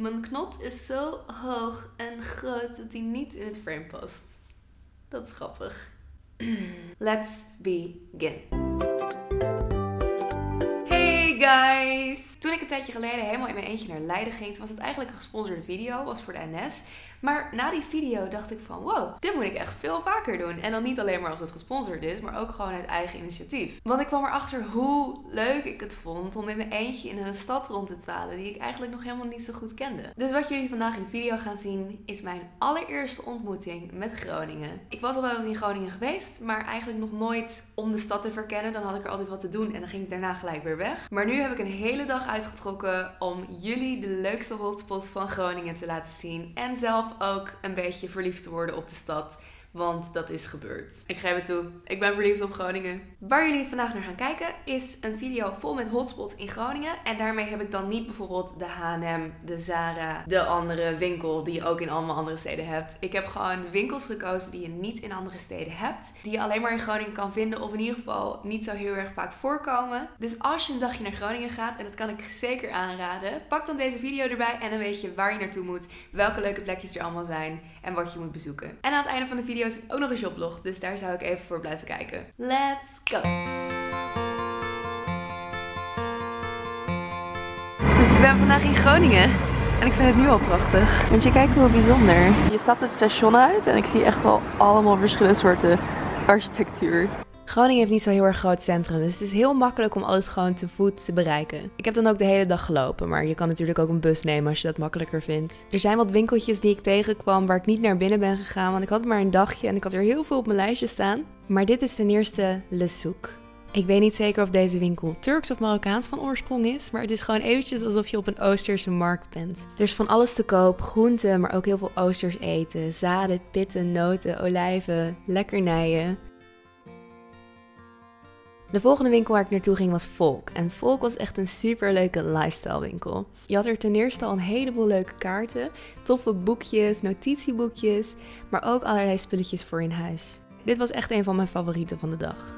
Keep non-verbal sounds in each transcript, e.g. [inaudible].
Mijn knot is zo hoog en groot dat hij niet in het frame past. Dat is grappig. [clears throat] Let's begin. Hey guys! Toen ik een tijdje geleden helemaal in mijn eentje naar Leiden ging, was het eigenlijk een gesponsorde video, was voor de NS. Maar na die video dacht ik van wow, dit moet ik echt veel vaker doen. En dan niet alleen maar als het gesponsord is, maar ook gewoon uit eigen initiatief. Want ik kwam erachter hoe leuk ik het vond om in mijn eentje in een stad rond te dwalen die ik eigenlijk nog helemaal niet zo goed kende. Dus wat jullie vandaag in de video gaan zien is mijn allereerste ontmoeting met Groningen. Ik was al wel eens in Groningen geweest, maar eigenlijk nog nooit om de stad te verkennen. Dan had ik er altijd wat te doen en dan ging ik daarna gelijk weer weg. Maar nu heb ik een hele dag uitgetrokken om jullie de leukste hotspots van Groningen te laten zien en zelf ook een beetje verliefd te worden op de stad. Want dat is gebeurd. Ik geef het toe. Ik ben verliefd op Groningen. Waar jullie vandaag naar gaan kijken is een video vol met hotspots in Groningen. En daarmee heb ik dan niet bijvoorbeeld de H&M, de Zara, de andere winkel die je ook in allemaal andere steden hebt. Ik heb gewoon winkels gekozen die je niet in andere steden hebt. Die je alleen maar in Groningen kan vinden of in ieder geval niet zo heel erg vaak voorkomen. Dus als je een dagje naar Groningen gaat, en dat kan ik zeker aanraden, pak dan deze video erbij en dan weet je waar je naartoe moet, welke leuke plekjes er allemaal zijn en wat je moet bezoeken. En aan het einde van de video video zit ook nog een shoplog, dus daar zou ik even voor blijven kijken. Let's go! Dus ik ben vandaag in Groningen. En ik vind het nu al prachtig. Want je kijkt hoe bijzonder. Je stapt het station uit en ik zie echt al allemaal verschillende soorten architectuur. Groningen heeft niet zo'n heel erg groot centrum, dus het is heel makkelijk om alles gewoon te voet te bereiken. Ik heb dan ook de hele dag gelopen, maar je kan natuurlijk ook een bus nemen als je dat makkelijker vindt. Er zijn wat winkeltjes die ik tegenkwam waar ik niet naar binnen ben gegaan, want ik had maar een dagje en ik had er heel veel op mijn lijstje staan. Maar dit is ten eerste Le Souk. Ik weet niet zeker of deze winkel Turks of Marokkaans van oorsprong is, maar het is gewoon eventjes alsof je op een Oosterse markt bent. Er is van alles te koop, groenten, maar ook heel veel Oosters eten, zaden, pitten, noten, olijven, lekkernijen. De volgende winkel waar ik naartoe ging was Volk. En Volk was echt een super leuke lifestyle winkel. Je had er ten eerste al een heleboel leuke kaarten, toffe boekjes, notitieboekjes, maar ook allerlei spulletjes voor in huis. Dit was echt een van mijn favorieten van de dag.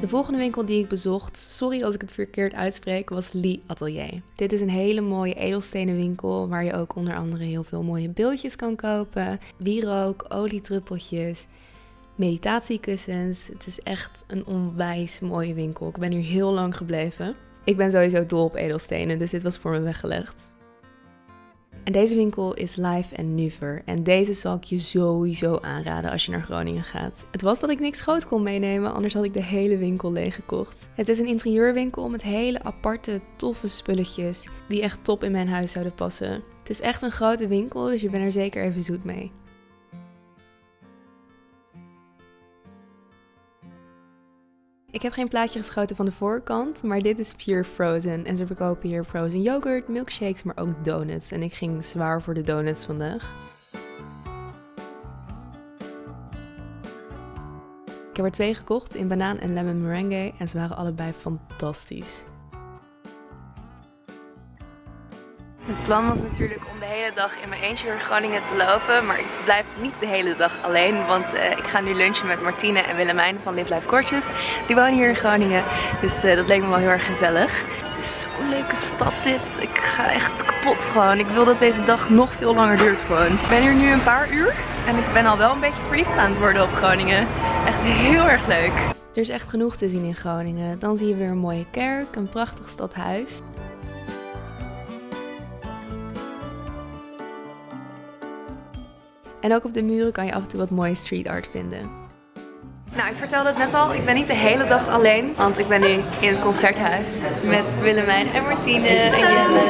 De volgende winkel die ik bezocht, sorry als ik het verkeerd uitspreek, was Lee Atelier. Dit is een hele mooie edelstenen winkel waar je ook onder andere heel veel mooie beeldjes kan kopen, wierook, oliedruppeltjes, meditatiekussens. Het is echt een onwijs mooie winkel. Ik ben hier heel lang gebleven. Ik ben sowieso dol op edelstenen, dus dit was voor me weggelegd. En deze winkel is live en nuver. En deze zal ik je sowieso aanraden als je naar Groningen gaat. Het was dat ik niks groot kon meenemen, anders had ik de hele winkel leeggekocht. Het is een interieurwinkel met hele aparte, toffe spulletjes die echt top in mijn huis zouden passen. Het is echt een grote winkel, dus je bent er zeker even zoet mee. Ik heb geen plaatje geschoten van de voorkant, maar dit is Pure Frozen. En ze verkopen hier frozen yoghurt, milkshakes, maar ook donuts. En ik ging zwaar voor de donuts vandaag. Ik heb er twee gekocht in banaan en lemon meringue en ze waren allebei fantastisch. Het plan was natuurlijk om de hele dag in mijn eentje door Groningen te lopen. Maar ik blijf niet de hele dag alleen. Want uh, ik ga nu lunchen met Martine en Willemijn van Live Life Kortjes. Die wonen hier in Groningen. Dus uh, dat leek me wel heel erg gezellig. Het is zo'n leuke stad dit. Ik ga echt kapot gewoon. Ik wil dat deze dag nog veel langer duurt gewoon. Ik ben hier nu een paar uur. En ik ben al wel een beetje verliefd aan het worden op Groningen. Echt heel erg leuk. Er is echt genoeg te zien in Groningen. Dan zie je weer een mooie kerk, een prachtig stadhuis. En ook op de muren kan je af en toe wat mooie street art vinden. Nou, ik vertelde het net al, ik ben niet de hele dag alleen, want ik ben nu in het concerthuis met Willemijn en Martine en Jelle.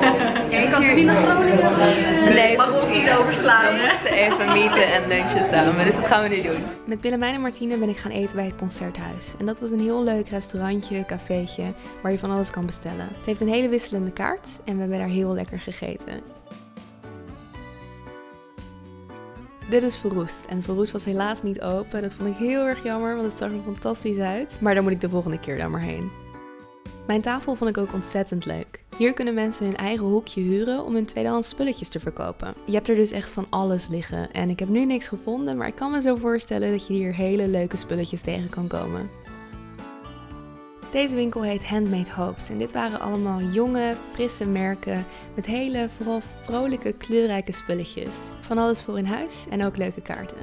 [laughs] Jij kan hier niet naar Groningen? Nee, Mag ons niet overslaan. We moesten even meeten en lunchen samen, dus dat gaan we nu doen. Met Willemijn en Martine ben ik gaan eten bij het concerthuis. En dat was een heel leuk restaurantje, cafeetje, waar je van alles kan bestellen. Het heeft een hele wisselende kaart en we hebben daar heel lekker gegeten. Dit is Verroest. En Verroest was helaas niet open. Dat vond ik heel erg jammer, want het zag er fantastisch uit. Maar daar moet ik de volgende keer dan maar heen. Mijn tafel vond ik ook ontzettend leuk. Hier kunnen mensen hun eigen hoekje huren om hun tweedehands spulletjes te verkopen. Je hebt er dus echt van alles liggen. En ik heb nu niks gevonden, maar ik kan me zo voorstellen dat je hier hele leuke spulletjes tegen kan komen. Deze winkel heet Handmade Hopes en dit waren allemaal jonge, frisse merken met hele, vooral vrolijke, kleurrijke spulletjes. Van alles voor in huis en ook leuke kaarten.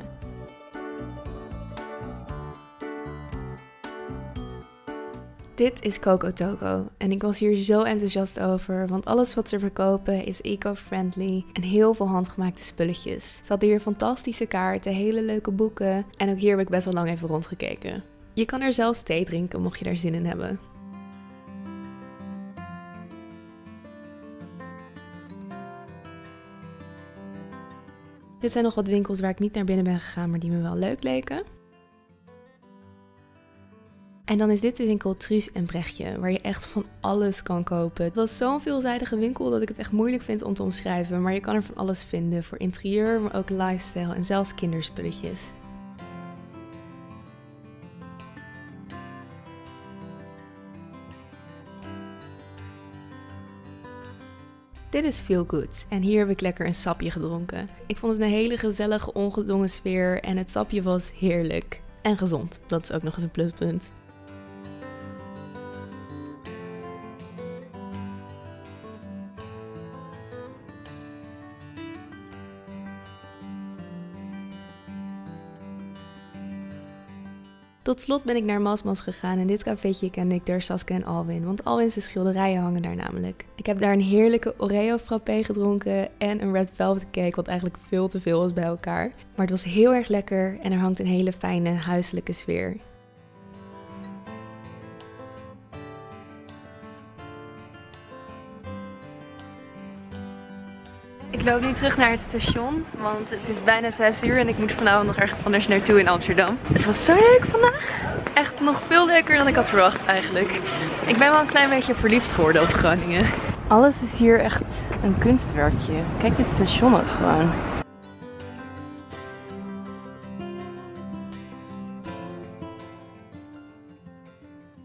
Dit is Coco Toco en ik was hier zo enthousiast over, want alles wat ze verkopen is eco-friendly en heel veel handgemaakte spulletjes. Ze hadden hier fantastische kaarten, hele leuke boeken en ook hier heb ik best wel lang even rondgekeken. Je kan er zelfs thee drinken mocht je daar zin in hebben. Dit zijn nog wat winkels waar ik niet naar binnen ben gegaan, maar die me wel leuk leken. En dan is dit de winkel Truus en Brechtje, waar je echt van alles kan kopen. Het was zo'n veelzijdige winkel dat ik het echt moeilijk vind om te omschrijven. Maar je kan er van alles vinden, voor interieur, maar ook lifestyle en zelfs kinderspulletjes. Dit is Feel Good en hier heb ik lekker een sapje gedronken. Ik vond het een hele gezellige, ongedwongen sfeer en het sapje was heerlijk. En gezond, dat is ook nog eens een pluspunt. Tot slot ben ik naar Masmas gegaan en dit cafeetje kende ik door Saskia en Alwin, want Alwin's schilderijen hangen daar namelijk. Ik heb daar een heerlijke Oreo frappé gedronken en een red velvet cake, wat eigenlijk veel te veel was bij elkaar. Maar het was heel erg lekker en er hangt een hele fijne huiselijke sfeer. Ik loop nu terug naar het station, want het is bijna 6 uur en ik moet vanavond nog ergens anders naartoe in Amsterdam. Het was zo leuk vandaag. Echt nog veel leuker dan ik had verwacht eigenlijk. Ik ben wel een klein beetje verliefd geworden op Groningen. Alles is hier echt een kunstwerkje. Kijk dit station ook gewoon.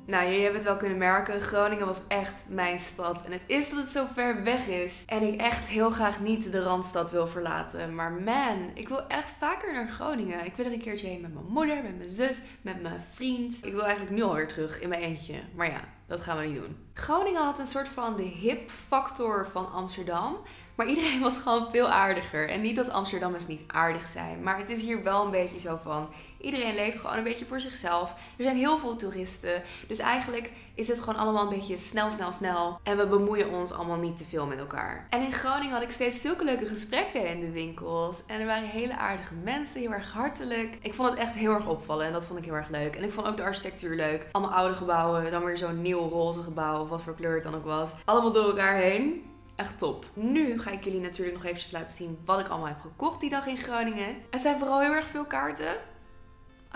Nou, jullie hebben het wel kunnen merken. Groningen was echt mijn stad. En het is dat het zo ver weg is. En ik echt heel graag niet de Randstad wil verlaten. Maar man, ik wil echt vaker naar Groningen. Ik wil er een keertje heen met mijn moeder, met mijn zus, met mijn vriend. Ik wil eigenlijk nu alweer terug in mijn eentje. Maar ja, dat gaan we niet doen. Groningen had een soort van de hip factor van Amsterdam. Maar iedereen was gewoon veel aardiger. En niet dat Amsterdammers niet aardig zijn. Maar het is hier wel een beetje zo van. Iedereen leeft gewoon een beetje voor zichzelf. Er zijn heel veel toeristen. Dus eigenlijk is het gewoon allemaal een beetje snel, snel, snel. En we bemoeien ons allemaal niet te veel met elkaar. En in Groningen had ik steeds zulke leuke gesprekken in de winkels. En er waren hele aardige mensen, heel erg hartelijk. Ik vond het echt heel erg opvallen en dat vond ik heel erg leuk. En ik vond ook de architectuur leuk. Allemaal oude gebouwen, dan weer zo'n nieuw roze gebouw of wat voor kleur het dan ook was. Allemaal door elkaar heen. Echt top. Nu ga ik jullie natuurlijk nog eventjes laten zien wat ik allemaal heb gekocht die dag in Groningen. Het zijn vooral heel erg veel kaarten.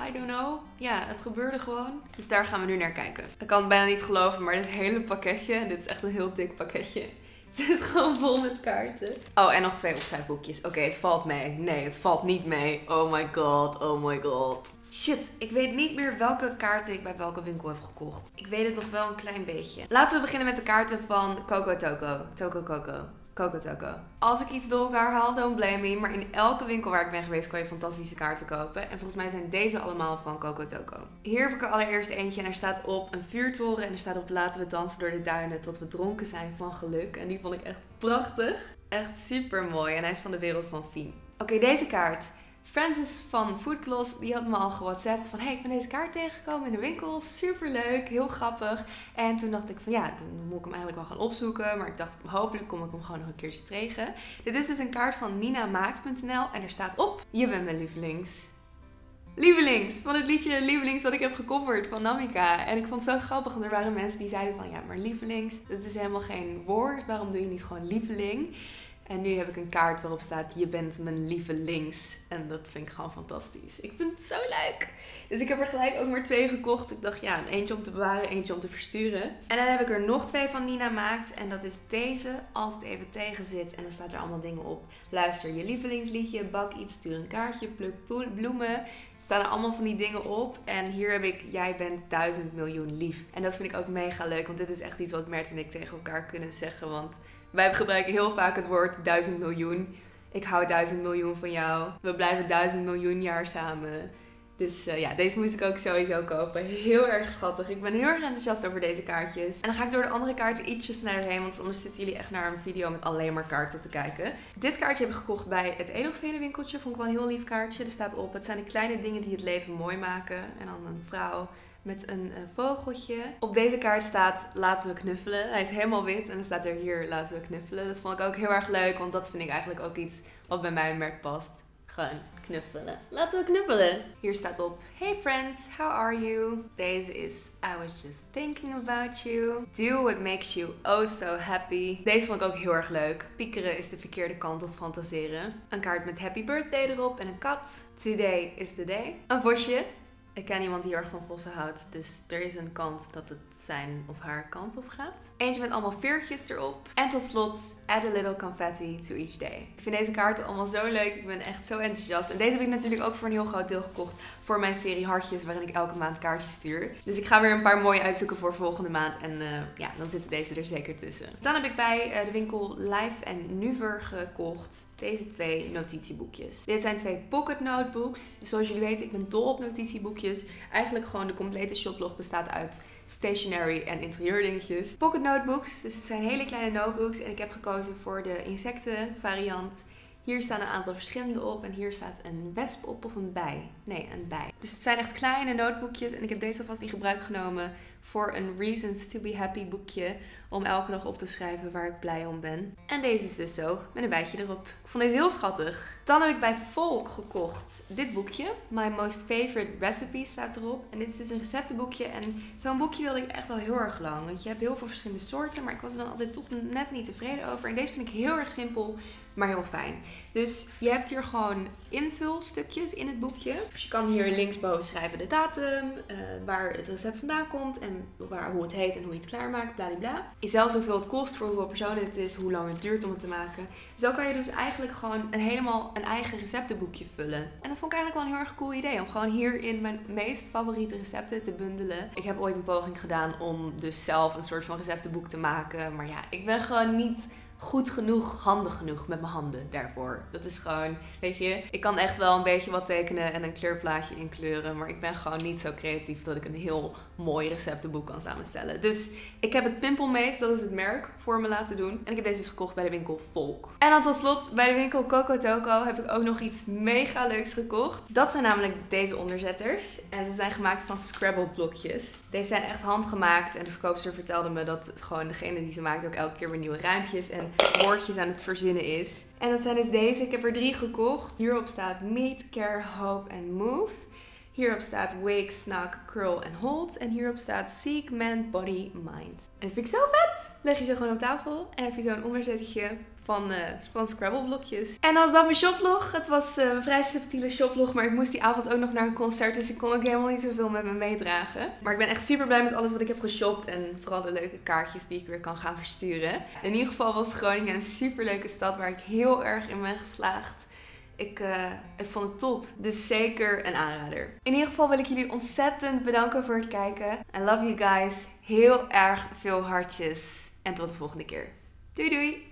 I don't know. Ja, het gebeurde gewoon. Dus daar gaan we nu naar kijken. Ik kan het bijna niet geloven, maar dit hele pakketje, dit is echt een heel dik pakketje, zit gewoon vol met kaarten. Oh, en nog twee opschrijfboekjes. Oké, het valt mee. Nee, het valt niet mee. Oh my god, oh my god. Shit, ik weet niet meer welke kaarten ik bij welke winkel heb gekocht. Ik weet het nog wel een klein beetje. Laten we beginnen met de kaarten van Coco Toco. Toco Coco. Coco Toco. Als ik iets door elkaar haal, don't blame me. Maar in elke winkel waar ik ben geweest kan je fantastische kaarten kopen. En volgens mij zijn deze allemaal van Coco Toco. Hier heb ik er allereerst eentje en er staat op een vuurtoren. En er staat op laten we dansen door de duinen tot we dronken zijn van geluk. En die vond ik echt prachtig. Echt super mooi. En hij is van de wereld van Fien. Oké, deze kaart. Francis van Foodcloth, die had me al gewhatsappt van hey, ik ben deze kaart tegengekomen in de winkel. Super leuk, heel grappig. En toen dacht ik van ja, dan moet ik hem eigenlijk wel gaan opzoeken. Maar ik dacht, hopelijk kom ik hem gewoon nog een keertje tegen. Dit is dus een kaart van ninamaakt.nl en er staat op, je bent mijn lievelings. Lievelings, van het liedje Lievelings wat ik heb gecoverd van Namika. En ik vond het zo grappig, want er waren mensen die zeiden van ja, maar lievelings, dat is helemaal geen woord. Waarom doe je niet gewoon lieveling? En nu heb ik een kaart waarop staat: Je bent mijn lieve links. En dat vind ik gewoon fantastisch. Ik vind het zo leuk. Dus ik heb er gelijk ook maar twee gekocht. Ik dacht, ja, eentje om te bewaren, eentje om te versturen. En dan heb ik er nog twee van Nina maakt. En dat is deze, als het even tegen zit. En dan staat er allemaal dingen op. Luister je lievelingsliedje, bak iets, stuur een kaartje, pluk bloemen. Staan er allemaal van die dingen op. En hier heb ik, jij bent duizend miljoen lief. En dat vind ik ook mega leuk. Want dit is echt iets wat Mert en ik tegen elkaar kunnen zeggen. Want wij gebruiken heel vaak het woord duizend miljoen. Ik hou duizend miljoen van jou. We blijven duizend miljoen jaar samen. Dus uh, ja, deze moest ik ook sowieso kopen. Heel erg schattig. Ik ben heel erg enthousiast over deze kaartjes. En dan ga ik door de andere kaarten ietsjes sneller heen. Want anders zitten jullie echt naar een video met alleen maar kaarten te kijken. Dit kaartje heb ik gekocht bij het edelstenenwinkeltje. Vond ik wel een heel lief kaartje. Er staat op, het zijn de kleine dingen die het leven mooi maken. En dan een vrouw met een uh, vogeltje. Op deze kaart staat laten we knuffelen. Hij is helemaal wit en dan staat er hier laten we knuffelen. Dat vond ik ook heel erg leuk, want dat vind ik eigenlijk ook iets wat bij mijn merk past. Gewoon knuffelen. Laten we knuffelen. Hier staat op: Hey friends, how are you? Deze is I was just thinking about you. Do what makes you oh so happy. Deze vond ik ook heel erg leuk. Piekeren is de verkeerde kant op fantaseren. Een kaart met happy birthday erop en een kat. Today is the day. Een vosje. Ik ken iemand die heel erg van vossen houdt, dus er is een kans dat het zijn of haar kant op gaat. Eentje met allemaal veertjes erop. En tot slot, add a little confetti to each day. Ik vind deze kaarten allemaal zo leuk. Ik ben echt zo enthousiast. En deze heb ik natuurlijk ook voor een heel groot deel gekocht voor mijn serie hartjes, waarin ik elke maand kaartjes stuur. Dus ik ga weer een paar mooie uitzoeken voor volgende maand. En uh, ja, dan zitten deze er zeker tussen. Dan heb ik bij uh, de winkel Life en Nuver gekocht deze twee notitieboekjes. Dit zijn twee pocket notebooks. Zoals jullie weten, ik ben dol op notitieboekjes. Eigenlijk gewoon de complete shoplog bestaat uit stationery en interieurdingetjes. Pocket notebooks, dus het zijn hele kleine notebooks. En ik heb gekozen voor de insecten variant. Hier staan een aantal verschillende op en hier staat een wesp op of een bij. Nee, een bij. Dus het zijn echt kleine notebookjes en ik heb deze alvast in gebruik genomen voor een Reasons to be Happy boekje. Om elke dag op te schrijven waar ik blij om ben. En deze is dus zo, met een bijtje erop. Ik vond deze heel schattig. Dan heb ik bij Volk gekocht dit boekje. My Most Favorite Recipe staat erop. En dit is dus een receptenboekje. En zo'n boekje wilde ik echt al heel erg lang. Want je hebt heel veel verschillende soorten. Maar ik was er dan altijd toch net niet tevreden over. En deze vind ik heel erg simpel maar heel fijn. Dus je hebt hier gewoon invulstukjes in het boekje. Dus je kan hier linksboven schrijven de datum, uh, waar het recept vandaan komt en waar, hoe het heet en hoe je het klaarmaakt, bladibla. Zelfs hoeveel het kost, voor hoeveel personen het is, hoe lang het duurt om het te maken. Zo kan je dus eigenlijk gewoon een helemaal een eigen receptenboekje vullen. En dat vond ik eigenlijk wel een heel erg cool idee, om gewoon hierin mijn meest favoriete recepten te bundelen. Ik heb ooit een poging gedaan om dus zelf een soort van receptenboek te maken, maar ja, ik ben gewoon niet goed genoeg, handig genoeg met mijn handen daarvoor. Dat is gewoon, weet je, ik kan echt wel een beetje wat tekenen en een kleurplaatje inkleuren, maar ik ben gewoon niet zo creatief dat ik een heel mooi receptenboek kan samenstellen. Dus ik heb het Pimpelmees, dat is het merk, voor me laten doen. En ik heb deze dus gekocht bij de winkel Volk. En dan tot slot, bij de winkel Coco Toco heb ik ook nog iets mega leuks gekocht. Dat zijn namelijk deze onderzetters. En ze zijn gemaakt van Scrabble blokjes. Deze zijn echt handgemaakt en de verkoopster vertelde me dat gewoon degene die ze maakt ook elke keer weer nieuwe ruimpjes en woordjes aan het verzinnen is. En dat zijn dus deze. Ik heb er drie gekocht. Hierop staat Meet, Care, Hope en Move. Hierop staat Wake, Snack, Curl en Hold. En hierop staat Seek, Man, Body, Mind. En dat vind ik zo vet. Leg je ze gewoon op tafel en heb je zo'n onderzettetje van, uh, van Scrabble blokjes. En als dat mijn shoplog. Het was uh, een vrij subtiele shoplog, maar ik moest die avond ook nog naar een concert. Dus ik kon ook helemaal niet zoveel met me meedragen. Maar ik ben echt super blij met alles wat ik heb geshopt. En vooral de leuke kaartjes die ik weer kan gaan versturen. In ieder geval was Groningen een super leuke stad waar ik heel erg in ben geslaagd. Ik, uh, ik vond het top. Dus zeker een aanrader. In ieder geval wil ik jullie ontzettend bedanken voor het kijken. I love you guys. Heel erg veel hartjes. En tot de volgende keer. Doei doei!